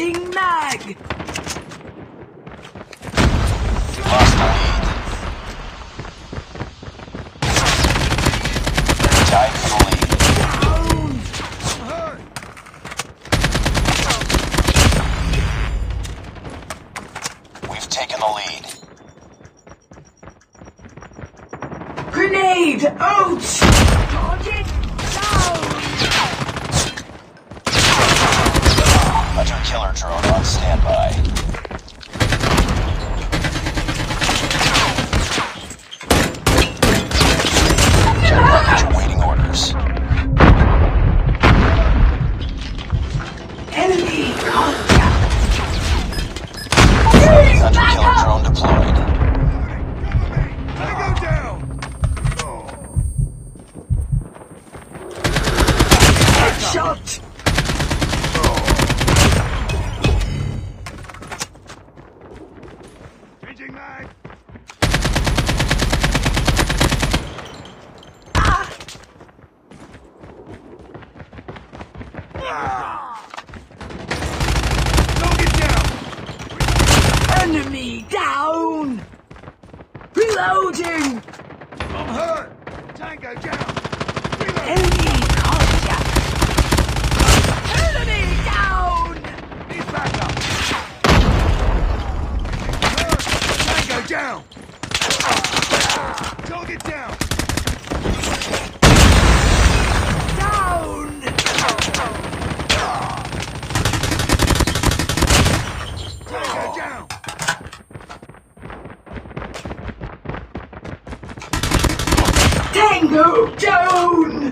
Moving! Lost the lead. Tied for the lead. We've taken the lead. Grenade! Ouch! Hunter killer drone deployed. Tango down! Shot! Changing mag! Target down! Enemy down! Reloading! I'm hurt! Tango down! Enemy contact! Enemy down! Need backup! Hurt! Tango down! Target! Down! Tango down! Tango down!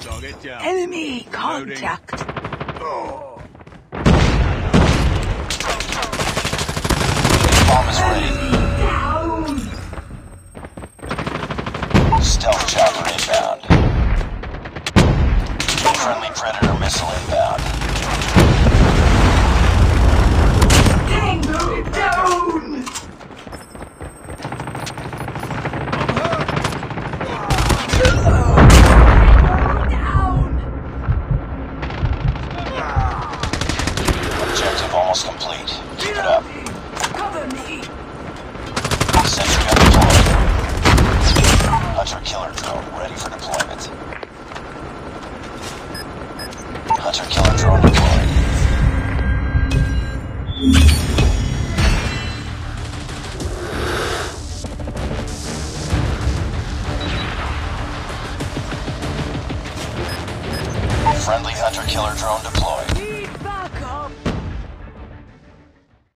Target down! Enemy contact! Bomb almost complete. Keep it up. Cover me! Sentry gun deployed. Hunter killer drone ready for deployment. Hunter killer drone deployed. Friendly hunter killer drone deployed.